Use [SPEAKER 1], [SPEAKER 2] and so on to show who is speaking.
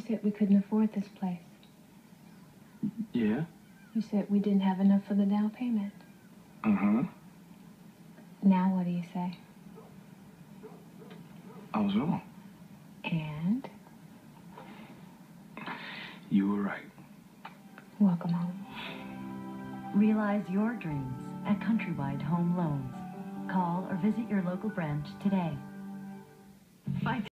[SPEAKER 1] You said we couldn't afford this place.
[SPEAKER 2] Yeah?
[SPEAKER 1] You said we didn't have enough for the down payment.
[SPEAKER 2] Uh-huh.
[SPEAKER 1] Now what do you say?
[SPEAKER 2] I was wrong.
[SPEAKER 1] And
[SPEAKER 2] You were right.
[SPEAKER 1] welcome home.
[SPEAKER 3] Realize your dreams at Countrywide Home Loans. Call or visit your local branch today.